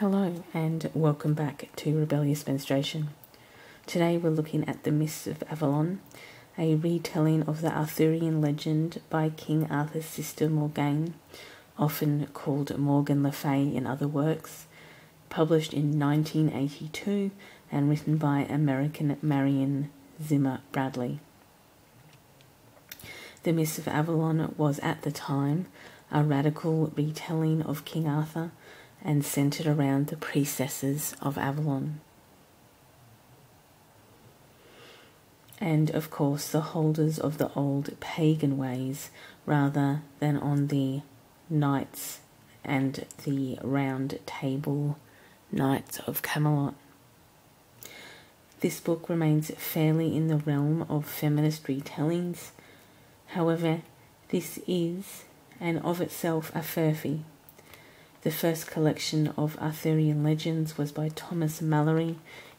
Hello, and welcome back to Rebellious Menstruation. Today we're looking at The Mists of Avalon, a retelling of the Arthurian legend by King Arthur's sister Morgaine, often called Morgan Le Fay in other works, published in 1982 and written by American Marion Zimmer Bradley. The Mists of Avalon was at the time a radical retelling of King Arthur and centered around the priestesses of Avalon. And of course, the holders of the old pagan ways rather than on the knights and the round table knights of Camelot. This book remains fairly in the realm of feminist retellings. However, this is, and of itself, a furphy. The first collection of Arthurian legends was by Thomas Malory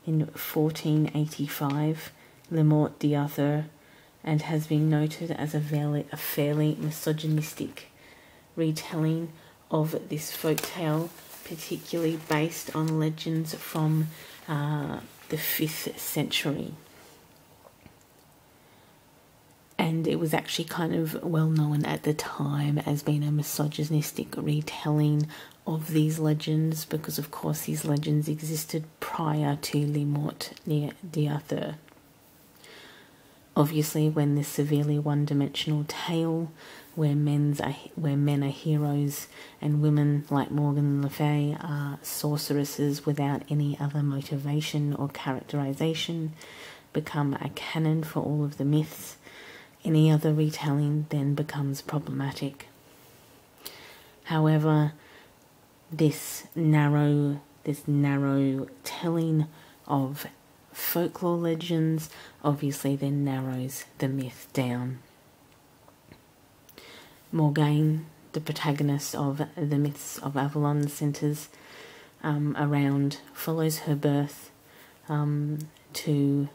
in 1485, Le Morte d'Arthur, and has been noted as a fairly, a fairly misogynistic retelling of this folk tale, particularly based on legends from uh, the 5th century. And it was actually kind of well known at the time as being a misogynistic retelling of these legends because, of course, these legends existed prior to Le Morte d'Arthur. Obviously, when this severely one dimensional tale where, men's are, where men are heroes and women, like Morgan Le Fay, are sorceresses without any other motivation or characterization, become a canon for all of the myths any other retelling then becomes problematic. However, this narrow this narrow telling of folklore legends obviously then narrows the myth down. Morgaine, the protagonist of the Mists of Avalon, centers um, around follows her birth um, to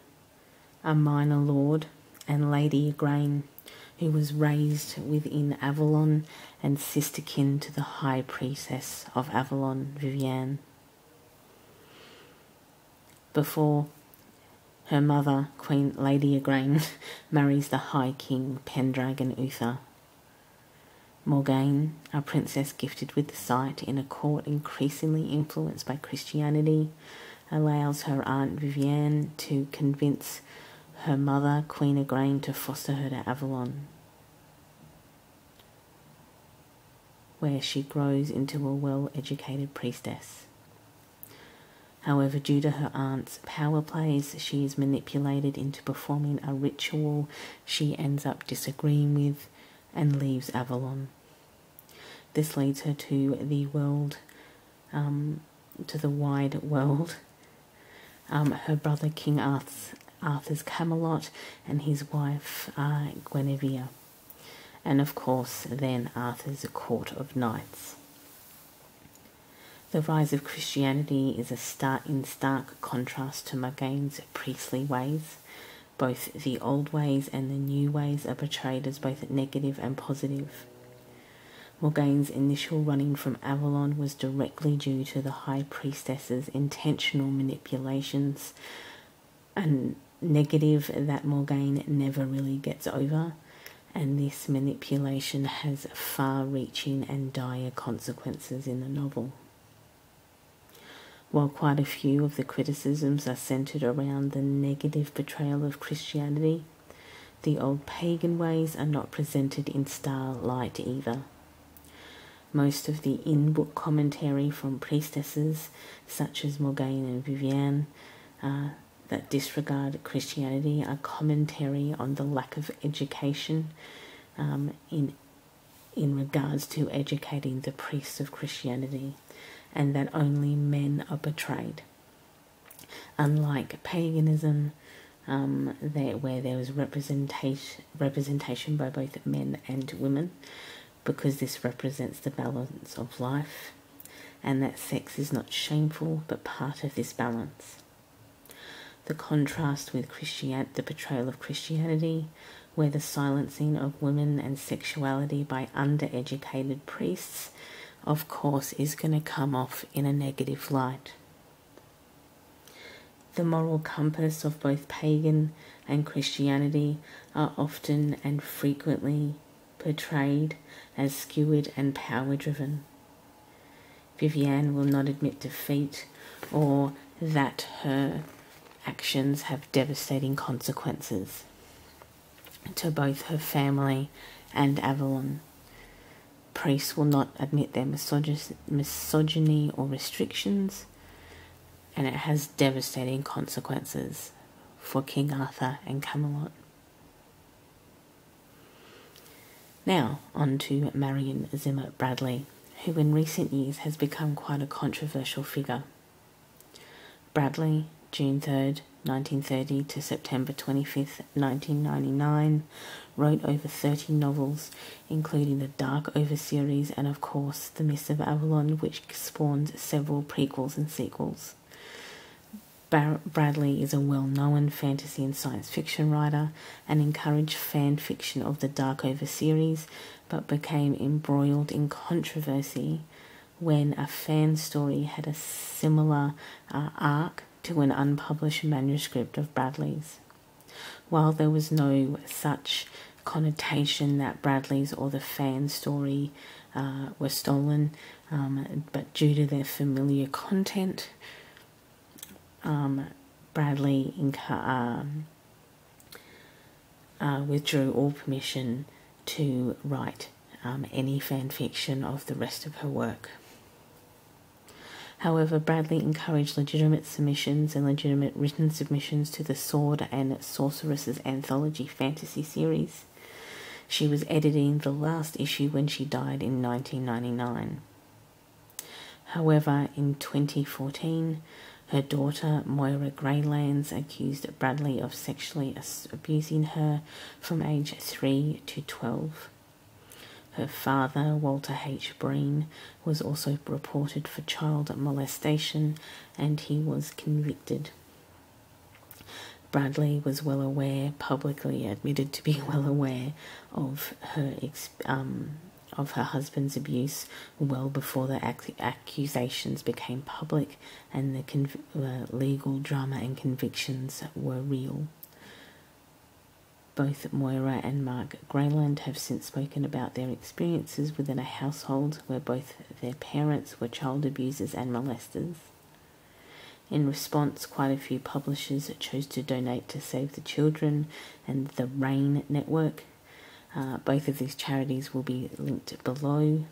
a minor lord and Lady Igraine, who was raised within Avalon and sisterkin to the High Priestess of Avalon, Vivienne. Before her mother, Queen Lady Igraine, marries the High King Pendragon Uther. Morgaine, a princess gifted with the sight in a court increasingly influenced by Christianity, allows her aunt Vivienne to convince her mother, Queen Igraine, to foster her to Avalon, where she grows into a well educated priestess. However, due to her aunt's power plays, she is manipulated into performing a ritual she ends up disagreeing with and leaves Avalon. This leads her to the world, um, to the wide world. Um, her brother King Arthur's Arthur's Camelot and his wife uh, Guinevere, and of course then Arthur's court of knights. The rise of Christianity is a start in stark contrast to Morgaine's priestly ways. Both the old ways and the new ways are portrayed as both negative and positive. Morgaine's initial running from Avalon was directly due to the High Priestess's intentional manipulations and negative that Morgaine never really gets over, and this manipulation has far reaching and dire consequences in the novel. While quite a few of the criticisms are centered around the negative portrayal of Christianity, the old pagan ways are not presented in star light either. Most of the in book commentary from priestesses such as Morgaine and Vivienne uh, that disregard Christianity, a commentary on the lack of education um, in in regards to educating the priests of Christianity, and that only men are betrayed. Unlike paganism, um, there where there was representation representation by both men and women, because this represents the balance of life, and that sex is not shameful but part of this balance the contrast with Christian the portrayal of Christianity, where the silencing of women and sexuality by undereducated priests of course, is going to come off in a negative light. The moral compass of both pagan and Christianity are often and frequently portrayed as skewed and power driven. Vivienne will not admit defeat or that her actions have devastating consequences to both her family and Avalon. Priests will not admit their misogyny or restrictions, and it has devastating consequences for King Arthur and Camelot. Now, on to Marion Zimmer Bradley, who in recent years has become quite a controversial figure. Bradley, June 3rd, 1930 to September 25th, 1999, wrote over 30 novels, including the Darkover series and, of course, The Mists of Avalon, which spawned several prequels and sequels. Bar- Bradley is a well known fantasy and science fiction writer and encouraged fan fiction of the Darkover series, but became embroiled in controversy when a fan story had a similar uh, arc to an unpublished manuscript of Bradley's. While there was no such connotation that Bradley's or the fan story uh, were stolen, um, but due to their familiar content, um, Bradley um, uh, withdrew all permission to write um, any fan fiction of the rest of her work. However, Bradley encouraged legitimate submissions and legitimate written submissions to the Sword and Sorceress's anthology fantasy series. She was editing the last issue when she died in 1999. However, in 2014, her daughter Moira Greylands accused Bradley of sexually abusing her from age 3 to 12. Her father, Walter H. Breen, was also reported for child molestation and he was convicted. Bradley was well aware, publicly admitted to be well aware of her um, of her husband's abuse well before the ac- accusations became public and the uh, legal drama and convictions were real. Both Moira and Mark Greyland have since spoken about their experiences within a household where both their parents were child abusers and molesters. In response, quite a few publishers chose to donate to Save the Children and the RAINN Network. Uh, both of these charities will be linked below.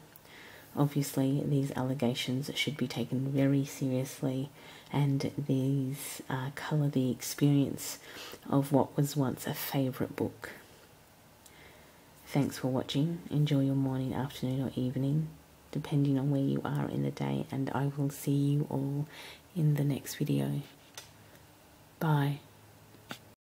Obviously, these allegations should be taken very seriously, and these uh, colour the experience of what was once a favourite book. Thanks for watching. Enjoy your morning, afternoon, or evening, depending on where you are in the day, and I will see you all in the next video. Bye.